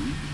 Mm-hmm.